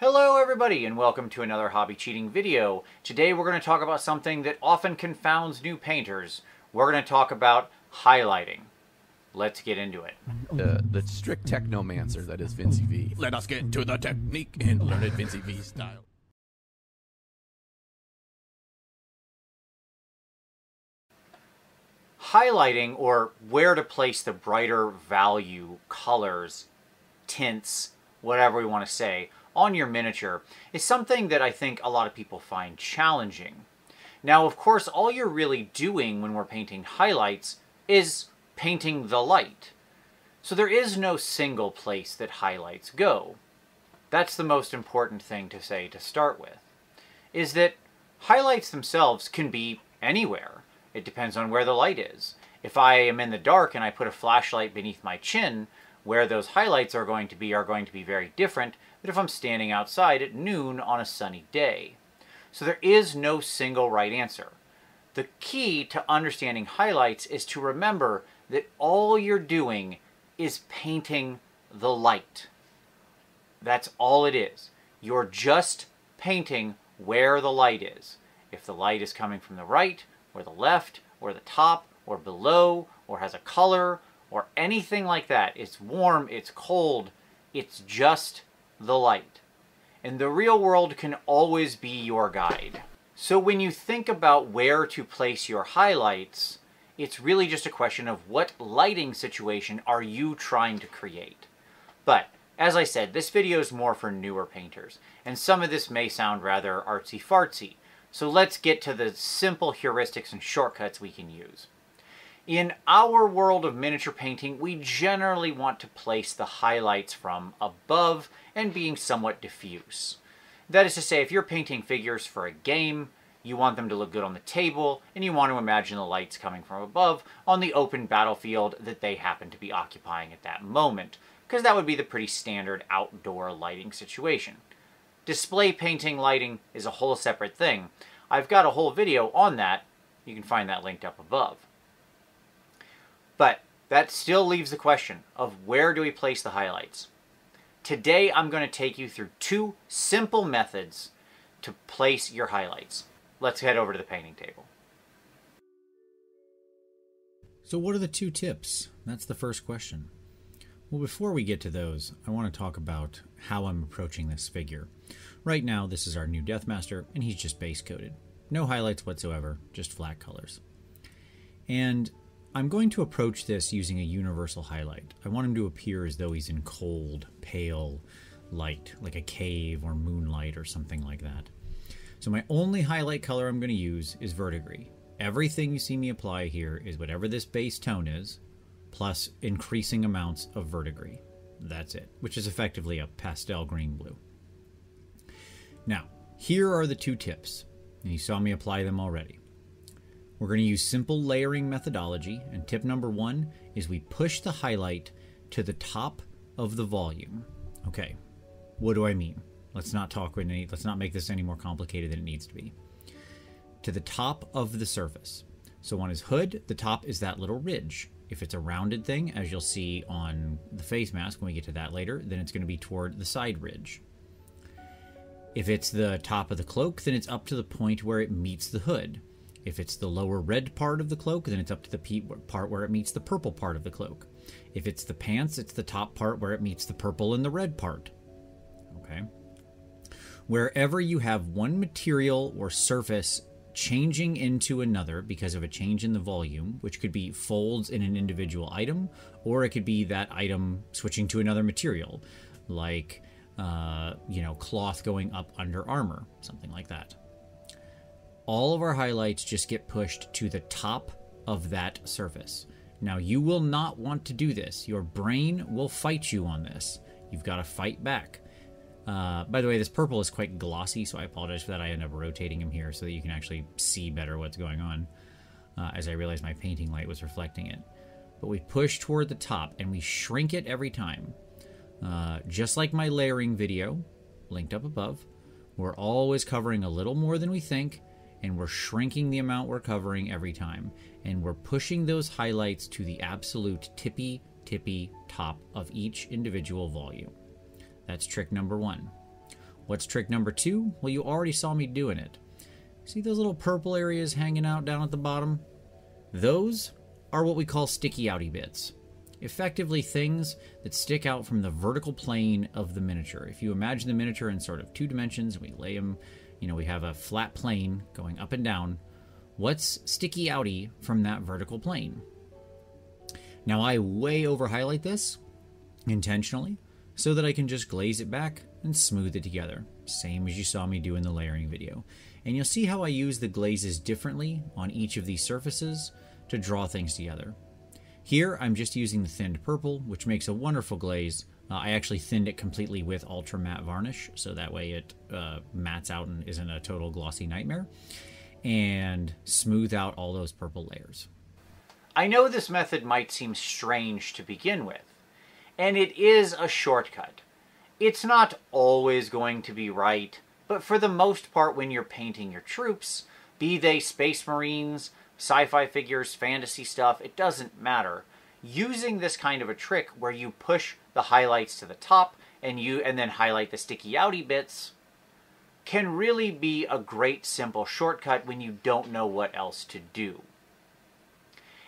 Hello everybody and welcome to another hobby cheating video. Today we're going to talk about something that often confounds new painters. We're going to talk about highlighting. Let's get into it. Uh, the strict technomancer that is Vince V. Let us get to the technique and learn it Vince V style. Highlighting, or where to place the brighter value colors, tints, whatever we want to say, on your miniature is something that I think a lot of people find challenging. Now, of course, all you're really doing when we're painting highlights is painting the light. So there is no single place that highlights go. That's the most important thing to say to start with, is that highlights themselves can be anywhere. It depends on where the light is. If I am in the dark and I put a flashlight beneath my chin, where those highlights are going to be are going to be very different than if I'm standing outside at noon on a sunny day. So there is no single right answer. The key to understanding highlights is to remember that all you're doing is painting the light. That's all it is. You're just painting where the light is. If the light is coming from the right, or the left, or the top, or below, or has a color, or anything like that, it's warm, it's cold, it's just the light. And the real world can always be your guide. So when you think about where to place your highlights, it's really just a question of what lighting situation are you trying to create. But as I said, this video is more for newer painters, and some of this may sound rather artsy-fartsy. So let's get to the simple heuristics and shortcuts we can use. In our world of miniature painting, we generally want to place the highlights from above and being somewhat diffuse. That is to say, if you're painting figures for a game, you want them to look good on the table, and you want to imagine the lights coming from above on the open battlefield that they happen to be occupying at that moment, because that would be the pretty standard outdoor lighting situation. Display painting lighting is a whole separate thing. I've got a whole video on that. You can find that linked up above. But that still leaves the question of where do we place the highlights? Today I'm going to take you through two simple methods to place your highlights. Let's head over to the painting table. So, what are the two tips? That's the first question. Well, before we get to those, I want to talk about how I'm approaching this figure. Right now, this is our new Deathmaster, and he's just base coated. No highlights whatsoever, just flat colors. And I'm going to approach this using a universal highlight. I want him to appear as though he's in cold, pale light, like a cave or moonlight or something like that. So my only highlight color I'm going to use is verdigris. Everything you see me apply here is whatever this base tone is, plus increasing amounts of verdigris. That's it, which is effectively a pastel green blue. Now, here are the two tips, and you saw me apply them already. We're going to use simple layering methodology, and tip number one is we push the highlight to the top of the volume. Okay, what do I mean? Let's not talk with any, let's not make this any more complicated than it needs to be. To the top of the surface. So on his hood, the top is that little ridge. If it's a rounded thing, as you'll see on the face mask when we get to that later, then it's going to be toward the side ridge. If it's the top of the cloak, then it's up to the point where it meets the hood. If it's the lower red part of the cloak, then it's up to the part where it meets the purple part of the cloak. If it's the pants, it's the top part where it meets the purple and the red part. Okay? Wherever you have one material or surface changing into another because of a change in the volume, which could be folds in an individual item, or it could be that item switching to another material, like, uh, you know, cloth going up under armor, something like that all of our highlights just get pushed to the top of that surface. Now, you will not want to do this. Your brain will fight you on this. You've got to fight back. Uh, by the way, this purple is quite glossy, so I apologize for that. I end up rotating him here so that you can actually see better what's going on uh, as I realized my painting light was reflecting it. But we push toward the top and we shrink it every time. Uh, just like my layering video, linked up above, we're always covering a little more than we think and we're shrinking the amount we're covering every time. And we're pushing those highlights to the absolute tippy, tippy top of each individual volume. That's trick number one. What's trick number two? Well, you already saw me doing it. See those little purple areas hanging out down at the bottom? Those are what we call sticky outy bits. Effectively, things that stick out from the vertical plane of the miniature. If you imagine the miniature in sort of two dimensions, we lay them, you know, we have a flat plane going up and down. What's sticky outy from that vertical plane? Now, I way over highlight this intentionally so that I can just glaze it back and smooth it together, same as you saw me do in the layering video. And you'll see how I use the glazes differently on each of these surfaces to draw things together. Here I'm just using the thinned purple, which makes a wonderful glaze. Uh, I actually thinned it completely with ultra matte varnish, so that way it uh, mattes out and isn't a total glossy nightmare, and smooth out all those purple layers. I know this method might seem strange to begin with, and it is a shortcut. It's not always going to be right, but for the most part, when you're painting your troops, be they space marines, sci fi figures, fantasy stuff, it doesn't matter. Using this kind of a trick where you push the highlights to the top and you and then highlight the sticky outy bits can really be a great simple shortcut when you don't know what else to do.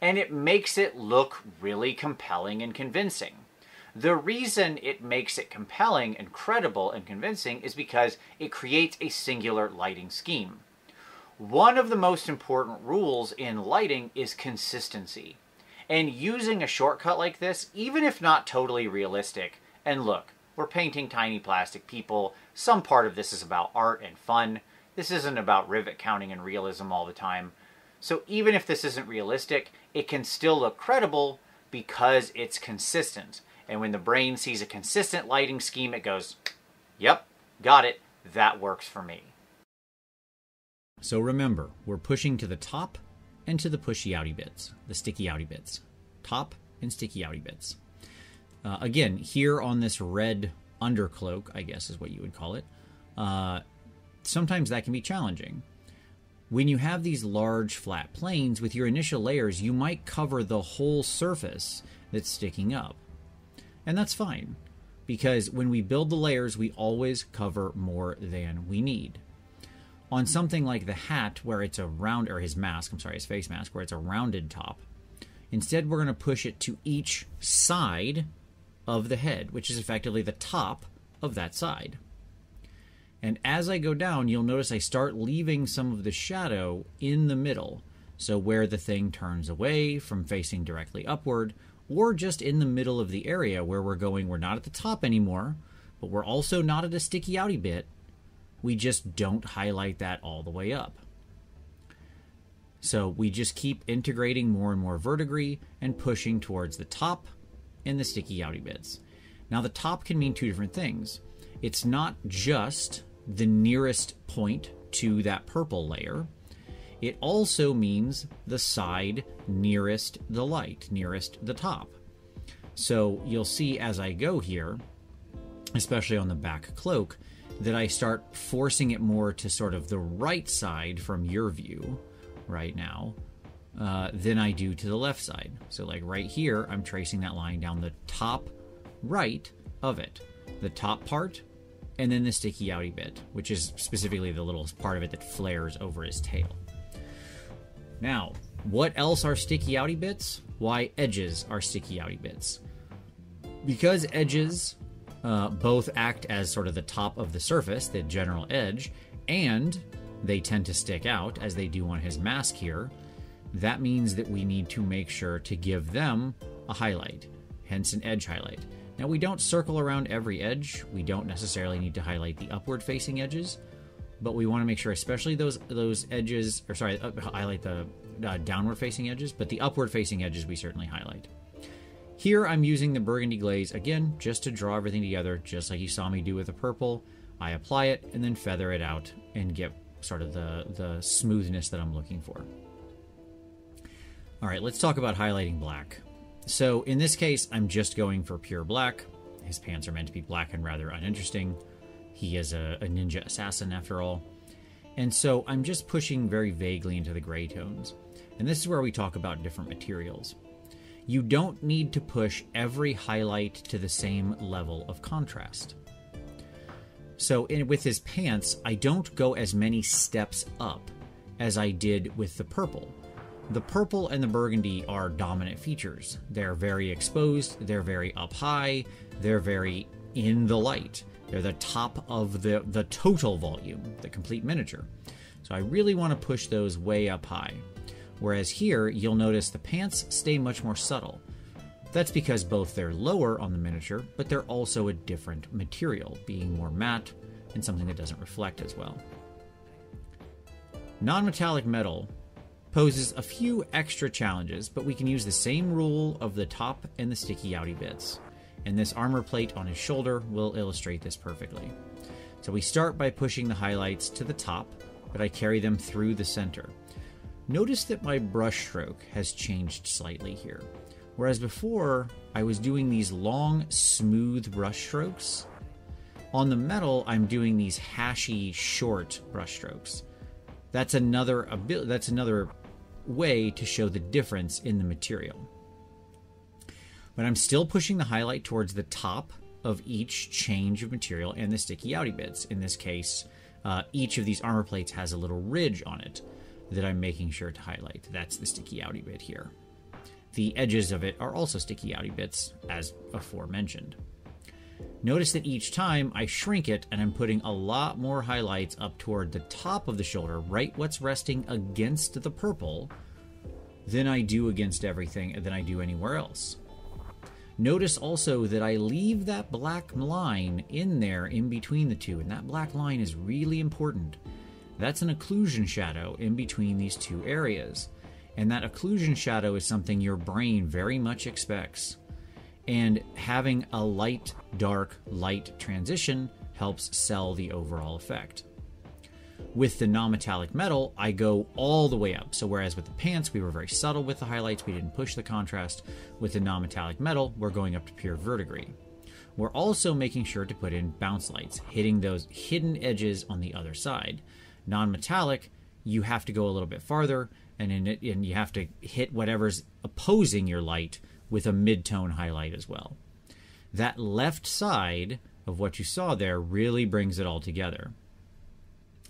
And it makes it look really compelling and convincing. The reason it makes it compelling and credible and convincing is because it creates a singular lighting scheme. One of the most important rules in lighting is consistency. And using a shortcut like this, even if not totally realistic, and look, we're painting tiny plastic people, some part of this is about art and fun. This isn't about rivet counting and realism all the time. So even if this isn't realistic, it can still look credible because it's consistent. And when the brain sees a consistent lighting scheme, it goes, yep, got it, that works for me. So remember, we're pushing to the top and to the pushy outy bits, the sticky outy bits. Top and sticky outy bits. Uh, again, here on this red undercloak, I guess is what you would call it, uh, sometimes that can be challenging. When you have these large flat planes with your initial layers, you might cover the whole surface that's sticking up. And that's fine, because when we build the layers, we always cover more than we need on something like the hat where it's a round or his mask i'm sorry his face mask where it's a rounded top. Instead we're going to push it to each side of the head which is effectively the top of that side. And as i go down you'll notice i start leaving some of the shadow in the middle. So where the thing turns away from facing directly upward or just in the middle of the area where we're going we're not at the top anymore but we're also not at a sticky outy bit we just don't highlight that all the way up. So we just keep integrating more and more verdigris and pushing towards the top and the sticky outy bits. Now, the top can mean two different things. It's not just the nearest point to that purple layer, it also means the side nearest the light, nearest the top. So you'll see as I go here, especially on the back cloak, that I start forcing it more to sort of the right side from your view right now uh, than I do to the left side. So, like right here, I'm tracing that line down the top right of it, the top part, and then the sticky outy bit, which is specifically the little part of it that flares over his tail. Now, what else are sticky outy bits? Why, edges are sticky outy bits. Because edges uh, both act as sort of the top of the surface, the general edge, and they tend to stick out as they do on his mask here. That means that we need to make sure to give them a highlight, hence an edge highlight. Now, we don't circle around every edge. We don't necessarily need to highlight the upward facing edges, but we want to make sure, especially those those edges, or sorry, uh, highlight the uh, downward facing edges, but the upward facing edges we certainly highlight. Here I'm using the burgundy glaze, again, just to draw everything together, just like you saw me do with the purple. I apply it and then feather it out and get sort of the, the smoothness that I'm looking for. All right, let's talk about highlighting black. So in this case, I'm just going for pure black. His pants are meant to be black and rather uninteresting. He is a, a ninja assassin after all. And so I'm just pushing very vaguely into the gray tones. And this is where we talk about different materials you don't need to push every highlight to the same level of contrast. So in, with his pants, I don't go as many steps up as I did with the purple. The purple and the burgundy are dominant features. They're very exposed, they're very up high, they're very in the light. They're the top of the, the total volume, the complete miniature. So I really want to push those way up high. Whereas here, you'll notice the pants stay much more subtle. That's because both they're lower on the miniature, but they're also a different material, being more matte and something that doesn't reflect as well. Non-metallic metal poses a few extra challenges, but we can use the same rule of the top and the sticky outy bits. And this armor plate on his shoulder will illustrate this perfectly. So we start by pushing the highlights to the top, but I carry them through the center. Notice that my brush stroke has changed slightly here. Whereas before, I was doing these long, smooth brush strokes. On the metal, I'm doing these hashy, short brush strokes. That's another that's another way to show the difference in the material. But I'm still pushing the highlight towards the top of each change of material and the sticky outy bits. In this case, uh, each of these armor plates has a little ridge on it that I'm making sure to highlight. That's the sticky outy bit here. The edges of it are also sticky outy bits, as aforementioned. Notice that each time I shrink it and I'm putting a lot more highlights up toward the top of the shoulder, right what's resting against the purple, than I do against everything and than I do anywhere else. Notice also that I leave that black line in there in between the two, and that black line is really important. That's an occlusion shadow in between these two areas. And that occlusion shadow is something your brain very much expects. And having a light, dark, light transition helps sell the overall effect. With the non-metallic metal, I go all the way up. So whereas with the pants, we were very subtle with the highlights, we didn't push the contrast. With the non-metallic metal, we're going up to pure verdigris. We're also making sure to put in bounce lights, hitting those hidden edges on the other side. Non-metallic, you have to go a little bit farther, and in it, and you have to hit whatever's opposing your light with a mid-tone highlight as well. That left side of what you saw there really brings it all together.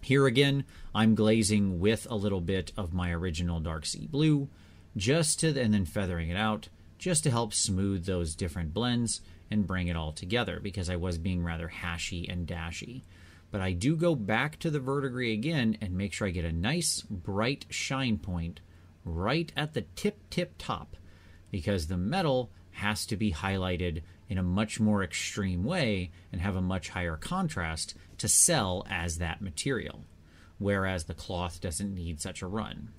Here again, I'm glazing with a little bit of my original dark sea blue, just to and then feathering it out, just to help smooth those different blends and bring it all together because I was being rather hashy and dashy. But I do go back to the verdigris again and make sure I get a nice bright shine point right at the tip tip top because the metal has to be highlighted in a much more extreme way and have a much higher contrast to sell as that material, whereas the cloth doesn't need such a run.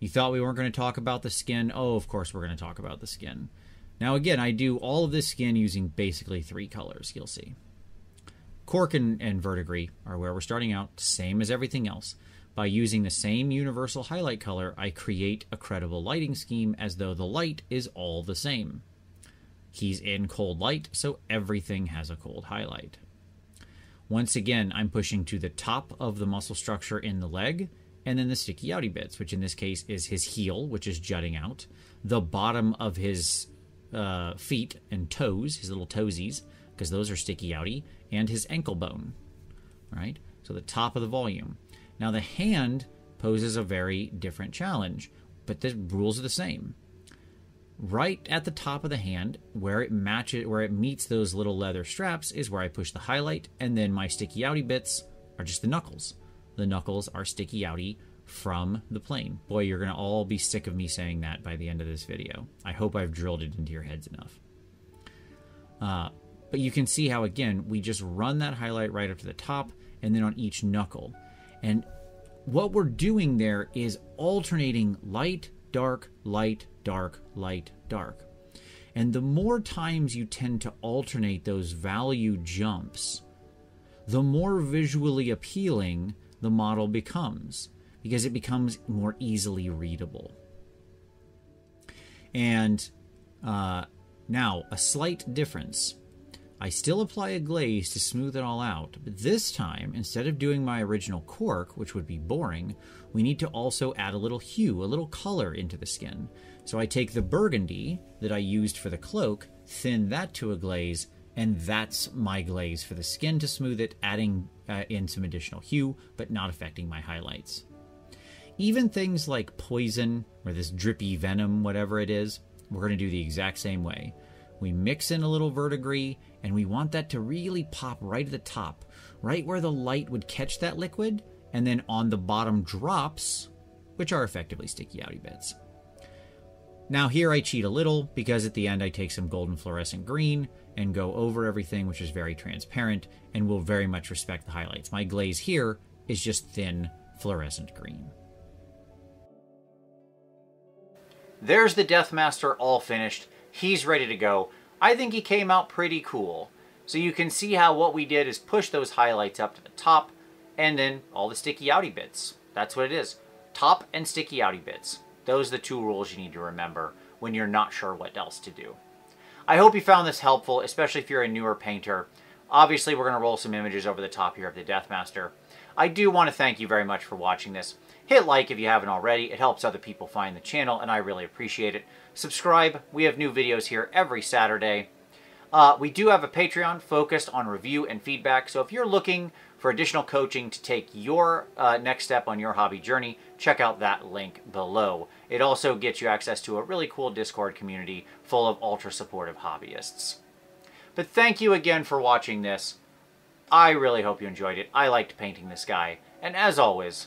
You thought we weren't going to talk about the skin? Oh, of course we're going to talk about the skin. Now, again, I do all of this skin using basically three colors, you'll see. Cork and, and verdigris are where we're starting out, same as everything else. By using the same universal highlight color, I create a credible lighting scheme as though the light is all the same. He's in cold light, so everything has a cold highlight. Once again, I'm pushing to the top of the muscle structure in the leg, and then the sticky outy bits, which in this case is his heel, which is jutting out, the bottom of his uh, feet and toes, his little toesies, because those are sticky outy, and his ankle bone. Right? So the top of the volume. Now the hand poses a very different challenge, but the rules are the same. Right at the top of the hand, where it matches, where it meets those little leather straps, is where I push the highlight, and then my sticky outy bits are just the knuckles. The knuckles are sticky outy from the plane. Boy, you're gonna all be sick of me saying that by the end of this video. I hope I've drilled it into your heads enough. Uh, but you can see how again we just run that highlight right up to the top, and then on each knuckle. And what we're doing there is alternating light, dark, light, dark, light, dark. And the more times you tend to alternate those value jumps, the more visually appealing the model becomes because it becomes more easily readable. And uh, now, a slight difference I still apply a glaze to smooth it all out, but this time, instead of doing my original cork, which would be boring, we need to also add a little hue, a little color into the skin. So I take the burgundy that I used for the cloak, thin that to a glaze, and that's my glaze for the skin to smooth it, adding uh, in some additional hue, but not affecting my highlights. Even things like poison, or this drippy venom, whatever it is, we're going to do the exact same way. We mix in a little verdigris, and we want that to really pop right at the top, right where the light would catch that liquid, and then on the bottom drops, which are effectively sticky outy bits. Now here I cheat a little because at the end I take some golden fluorescent green and go over everything which is very transparent and will very much respect the highlights. My glaze here is just thin fluorescent green. There's the Deathmaster all finished. He's ready to go. I think he came out pretty cool. So you can see how what we did is push those highlights up to the top and then all the sticky outy bits. That's what it is. Top and sticky outy bits. Those are the two rules you need to remember when you're not sure what else to do. I hope you found this helpful, especially if you're a newer painter. Obviously, we're going to roll some images over the top here of the Deathmaster. I do want to thank you very much for watching this. Hit like if you haven't already. It helps other people find the channel, and I really appreciate it. Subscribe. We have new videos here every Saturday. Uh, we do have a Patreon focused on review and feedback, so if you're looking for additional coaching to take your uh, next step on your hobby journey, check out that link below. It also gets you access to a really cool Discord community full of ultra supportive hobbyists. But thank you again for watching this. I really hope you enjoyed it. I liked painting this guy. And as always,